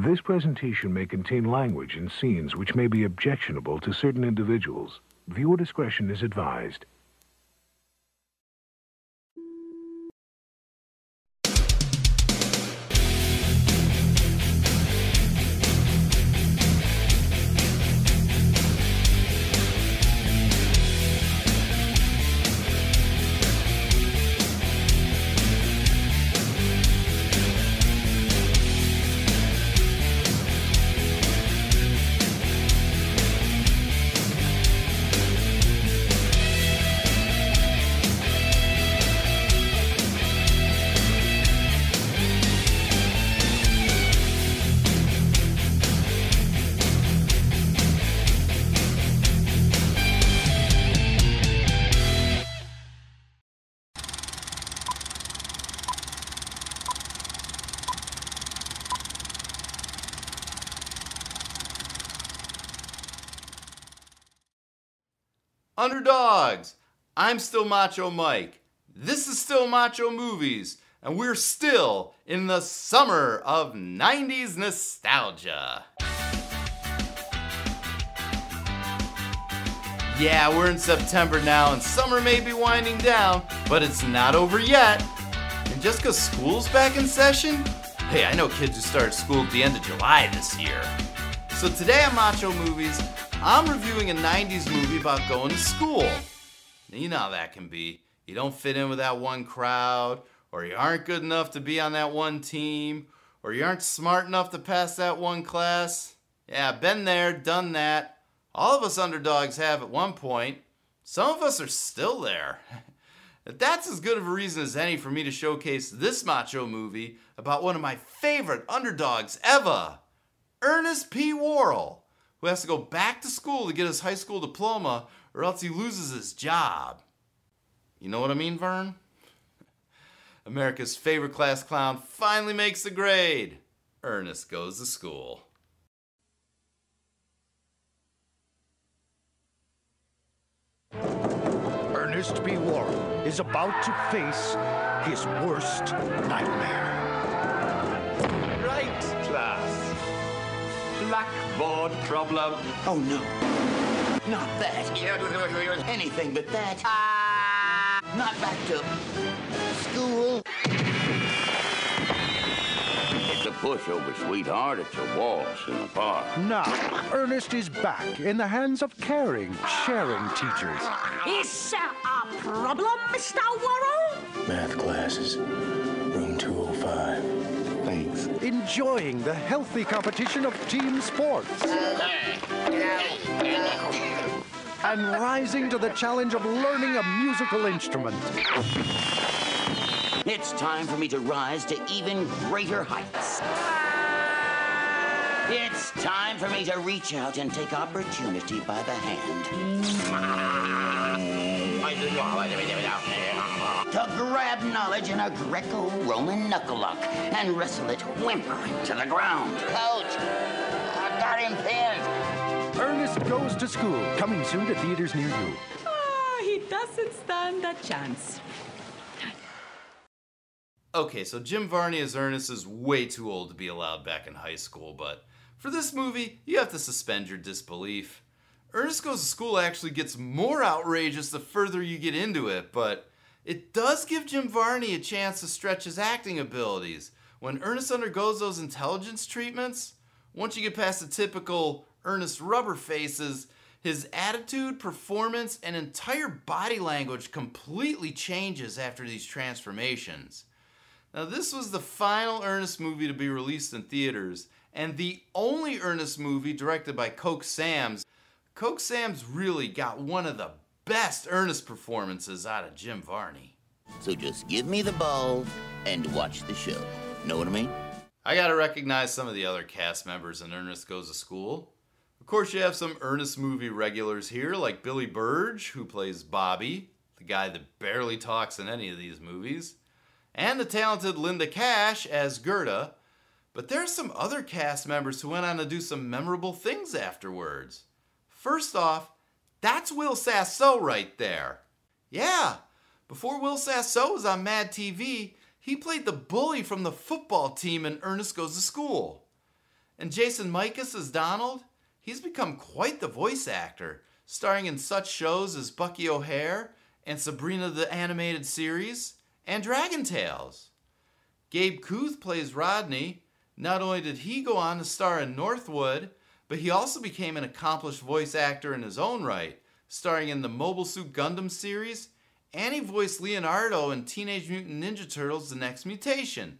This presentation may contain language and scenes which may be objectionable to certain individuals. Viewer discretion is advised. Underdogs! I'm still Macho Mike. This is still Macho Movies, and we're still in the summer of 90s nostalgia. Yeah, we're in September now, and summer may be winding down, but it's not over yet. And just because school's back in session, hey, I know kids who started school at the end of July this year. So today on Macho Movies, I'm reviewing a 90s movie about going to school. You know how that can be. You don't fit in with that one crowd, or you aren't good enough to be on that one team, or you aren't smart enough to pass that one class. Yeah, been there, done that. All of us underdogs have at one point. Some of us are still there. That's as good of a reason as any for me to showcase this macho movie about one of my favorite underdogs ever, Ernest P. Worrell who has to go back to school to get his high school diploma or else he loses his job. You know what I mean, Vern? America's favorite class clown finally makes the grade. Ernest goes to school. Ernest P. Worrell is about to face his worst nightmare. Right, class. Blackboard problem. Oh no. Not that. Anything but that. ah Not back to school. It's a pushover, sweetheart. It's a waltz in the park. Now, Ernest is back in the hands of caring, sharing teachers. Is there a problem, Mr. Worrell? Math classes, room 205. Thanks. Enjoying the healthy competition of team sports. And rising to the challenge of learning a musical instrument. It's time for me to rise to even greater heights. It's time for me to reach out and take opportunity by the hand. To grab knowledge in a Greco-Roman knuckle lock and wrestle it whimpering to the ground. Coach, I got him pinned. Ernest Goes to School, coming soon to theaters near you. Ah, he doesn't stand a chance. Okay, so Jim Varney as Ernest is way too old to be allowed back in high school, but for this movie, you have to suspend your disbelief. Ernest Goes to School actually gets more outrageous the further you get into it, but it does give Jim Varney a chance to stretch his acting abilities. When Ernest undergoes those intelligence treatments, once you get past the typical Ernest rubber faces, his attitude, performance, and entire body language completely changes after these transformations. Now, this was the final Ernest movie to be released in theaters, and the only Ernest movie directed by Coke Sams. Coke Sams really got one of the best Ernest performances out of Jim Varney. So just give me the ball and watch the show. Know what I mean? I gotta recognize some of the other cast members in Ernest Goes to School. Of course, you have some Ernest movie regulars here, like Billy Byrge, who plays Bobby, the guy that barely talks in any of these movies, and the talented Linda Kash as Gerda. But there's some other cast members who went on to do some memorable things afterwards. First off, that's Will Sasso right there. Yeah, before Will Sasso was on Mad TV, he played the bully from the football team in Ernest Goes to School. And Jason Michas as Donald? He's become quite the voice actor, starring in such shows as Bucky O'Hare and Sabrina the Animated Series and Dragon Tales. Gabe Khouth plays Rodney. Not only did he go on to star in Northwood, but he also became an accomplished voice actor in his own right, starring in the Mobile Suit Gundam series, and he voiced Leonardo in Teenage Mutant Ninja Turtles The Next Mutation.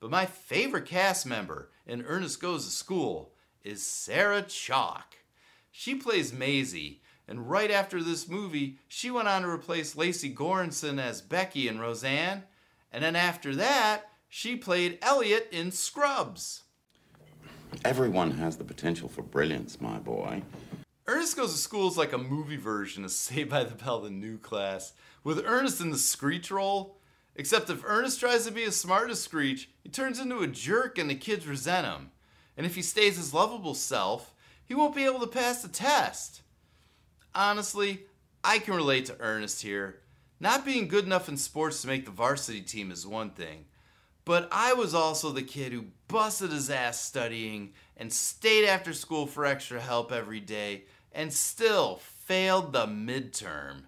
But my favorite cast member in Ernest Goes to School is Sarah Chalke. She plays Maisie, and right after this movie, she went on to replace Lecy Goranson as Becky in Roseanne, and then after that, she played Elliot in Scrubs. Everyone has the potential for brilliance, my boy. Ernest Goes to School is like a movie version of Saved by the Bell, the new class, with Ernest in the Screech role. Except if Ernest tries to be as smart as Screech, he turns into a jerk and the kids resent him. And if he stays his lovable self, he won't be able to pass the test. Honestly, I can relate to Ernest here. Not being good enough in sports to make the varsity team is one thing, but I was also the kid who busted his ass studying and stayed after school for extra help every day and still failed the midterm.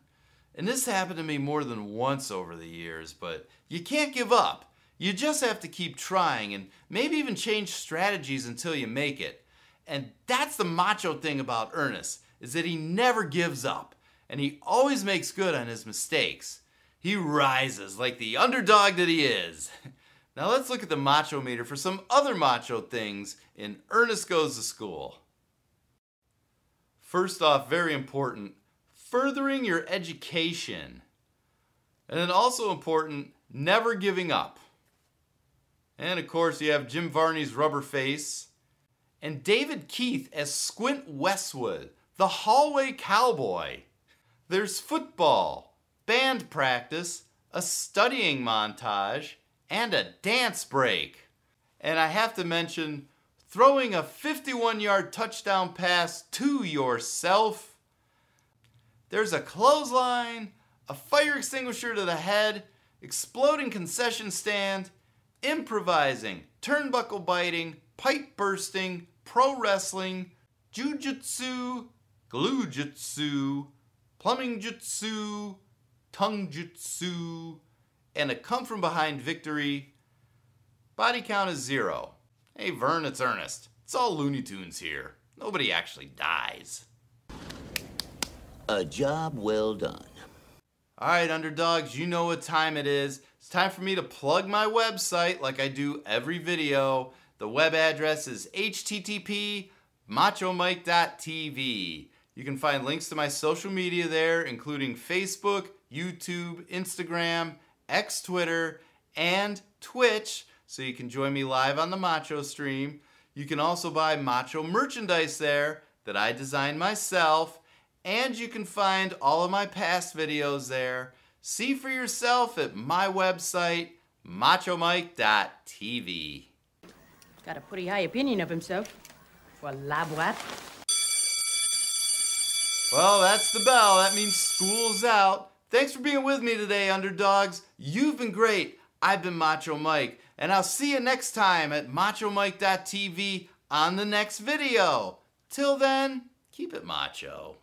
And this happened to me more than once over the years, but you can't give up. You just have to keep trying and maybe even change strategies until you make it. And that's the macho thing about Ernest, is that he never gives up and he always makes good on his mistakes. He rises like the underdog that he is. Now let's look at the macho meter for some other macho things in Ernest Goes to School. First off, very important, furthering your education. And then also important, never giving up. And of course, you have Jim Varney's rubber face and David Keith as Squint Westwood, the hallway cowboy. There's football, band practice, a studying montage, and a dance break. And I have to mention throwing a 51 yard touchdown pass to yourself. There's a clothesline, a fire extinguisher to the head, exploding concession stand, improvising, turnbuckle biting, pipe bursting, pro wrestling, jujitsu, glue jutsu, plumbing jutsu, tongue jutsu, and a come from behind victory. Body count is zero. Hey Vern, it's Ernest. It's all Looney Tunes here. Nobody actually dies. A job well done. Alright, underdogs, you know what time it is. It's time for me to plug my website like I do every video. The web address is http machomike.tv. You can find links to my social media there, including Facebook, YouTube, Instagram, X Twitter, and Twitch, so you can join me live on the Macho stream. You can also buy Macho merchandise there that I designed myself, and you can find all of my past videos there. See for yourself at my website, machomike.tv. Got a pretty high opinion of himself for a lab rat. Well, that's the bell. That means school's out. Thanks for being with me today, underdogs. You've been great. I've been Macho Mike, and I'll see you next time at machomike.tv on the next video. Till then, keep it macho.